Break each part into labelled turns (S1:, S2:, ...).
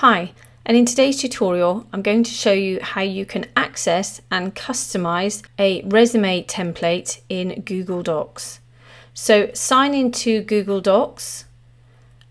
S1: Hi, and in today's tutorial I'm going to show you how you can access and customize a resume template in Google Docs. So sign into Google Docs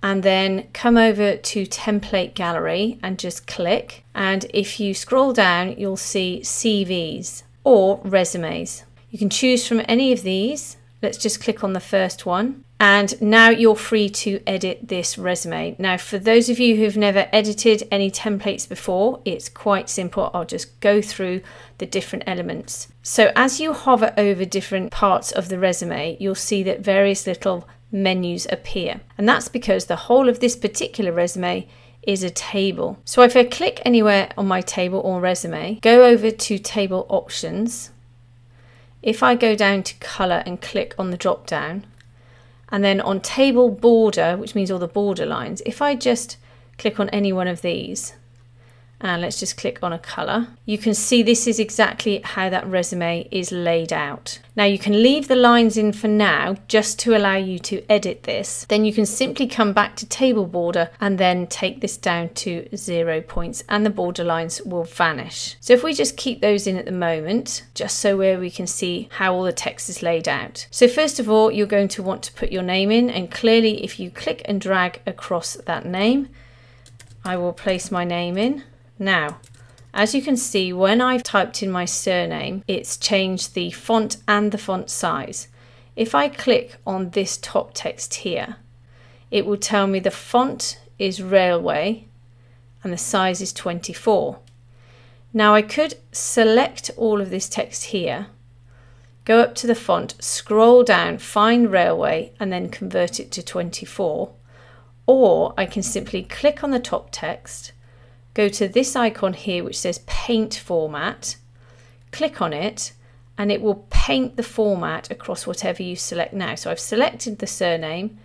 S1: and then come over to template gallery and just click and if you scroll down you'll see CVs or resumes. You can choose from any of these. Let's just click on the first one and now you're free to edit this resume. Now, for those of you who've never edited any templates before, it's quite simple. I'll just go through the different elements. So as you hover over different parts of the resume, you'll see that various little menus appear. And that's because the whole of this particular resume is a table. So if I click anywhere on my table or resume, go over to table options. If I go down to color and click on the drop down, and then on table border, which means all the border lines, if I just click on any one of these, and let's just click on a color. You can see this is exactly how that resume is laid out. Now you can leave the lines in for now just to allow you to edit this. Then you can simply come back to table border and then take this down to zero points and the border lines will vanish. So if we just keep those in at the moment, just so where we can see how all the text is laid out. So first of all, you're going to want to put your name in and clearly if you click and drag across that name, I will place my name in now, as you can see, when I've typed in my surname, it's changed the font and the font size. If I click on this top text here, it will tell me the font is Raleway and the size is 24. Now I could select all of this text here, go up to the font, scroll down, find Raleway and then convert it to 24. Or I can simply click on the top text, go to this icon here which says paint format, click on it and it will paint the format across whatever you select now. So I've selected the surname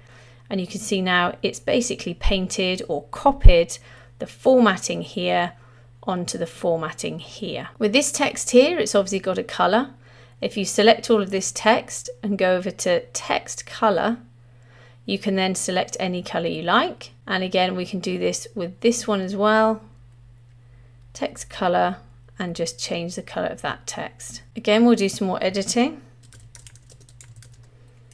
S1: and you can see now it's basically painted or copied the formatting here onto the formatting here. With this text here, it's obviously got a color. If you select all of this text and go over to text color, you can then select any color you like. And again, we can do this with this one as well text color and just change the color of that text. Again, we'll do some more editing.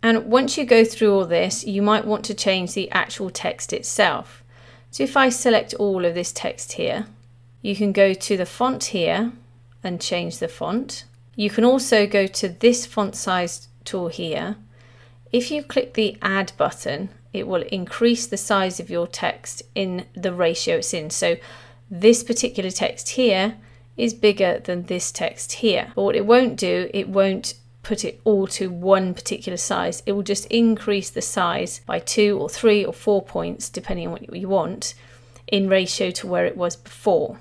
S1: And once you go through all this, you might want to change the actual text itself. So if I select all of this text here, you can go to the font here and change the font. You can also go to this font size tool here. If you click the add button, it will increase the size of your text in the ratio it's in. So this particular text here is bigger than this text here. But what it won't do, it won't put it all to one particular size. It will just increase the size by two or three or four points, depending on what you want, in ratio to where it was before.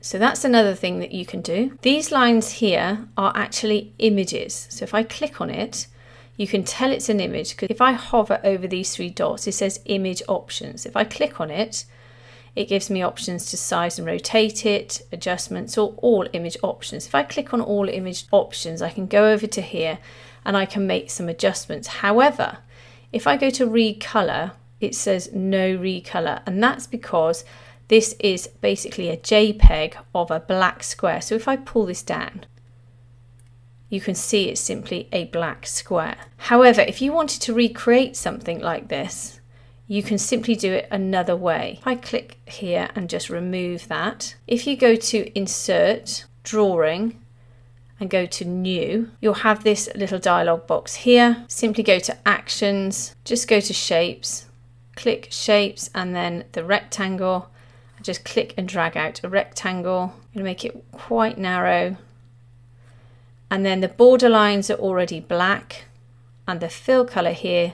S1: So that's another thing that you can do. These lines here are actually images. So if I click on it, you can tell it's an image because if I hover over these three dots, it says image options. If I click on it, it gives me options to size and rotate it, adjustments, or all image options. If I click on all image options, I can go over to here and I can make some adjustments. However, if I go to recolor, it says no recolor, and that's because this is basically a JPEG of a black square. So if I pull this down, you can see it's simply a black square. However, if you wanted to recreate something like this, you can simply do it another way. I click here and just remove that, if you go to Insert, Drawing, and go to New, you'll have this little dialog box here. Simply go to Actions, just go to Shapes, click Shapes, and then the rectangle. Just click and drag out a rectangle. I'm going to make it quite narrow. And then the border lines are already black, and the fill color here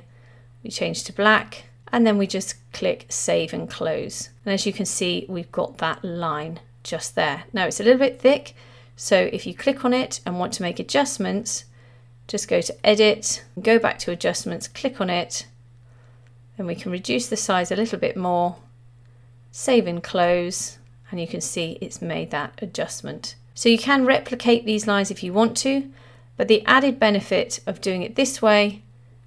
S1: we change to black and then we just click save and close. And as you can see, we've got that line just there. Now it's a little bit thick, so if you click on it and want to make adjustments, just go to edit, go back to adjustments, click on it, and we can reduce the size a little bit more, save and close, and you can see it's made that adjustment. So you can replicate these lines if you want to, but the added benefit of doing it this way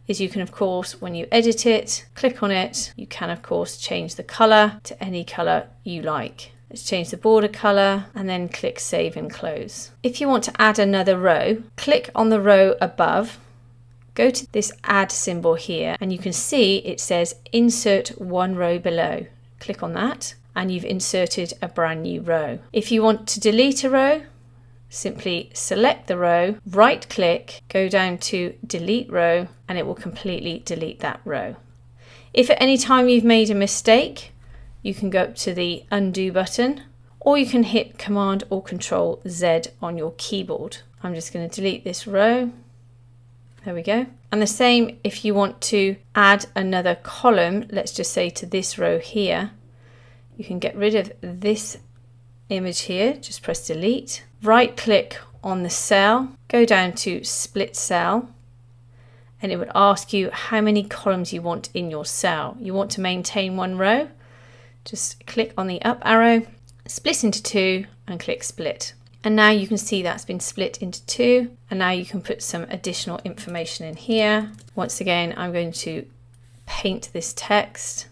S1: is you can of course when you edit it, click on it, you can of course change the color to any color you like. Let's change the border color and then click save and close. If you want to add another row, click on the row above, go to this add symbol here and you can see it says insert one row below. Click on that and you've inserted a brand new row. If you want to delete a row, simply select the row, right click, go down to delete row and it will completely delete that row. If at any time you've made a mistake, you can go up to the undo button or you can hit command or control Z on your keyboard. I'm just going to delete this row. There we go. And the same if you want to add another column, let's just say to this row here, you can get rid of this image here, just press delete, right click on the cell, go down to split cell, and it would ask you how many columns you want in your cell. You want to maintain one row, just click on the up arrow, split into two and click split. And now you can see that's been split into two. And now you can put some additional information in here. Once again, I'm going to paint this text.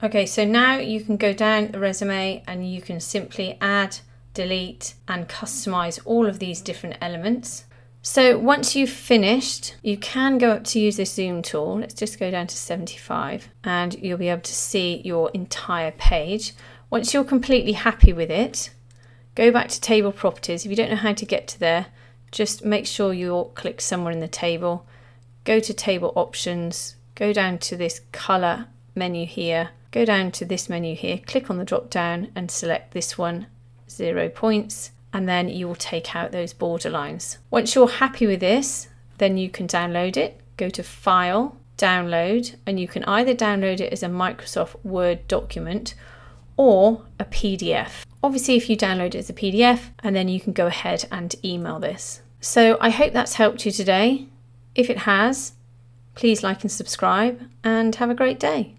S1: Okay, so now you can go down the resume and you can simply add, delete and customize all of these different elements. So once you've finished, you can go up to use this zoom tool. Let's just go down to 75 and you'll be able to see your entire page. Once you're completely happy with it, go back to table properties. If you don't know how to get to there, just make sure you'll click somewhere in the table, go to table options, go down to this color menu here, go down to this menu here, click on the drop down and select this one, zero points and then you will take out those border lines. Once you're happy with this, then you can download it, go to File, Download, and you can either download it as a Microsoft Word document or a PDF. Obviously, if you download it as a PDF, and then you can go ahead and email this. So I hope that's helped you today. If it has, please like and subscribe, and have a great day.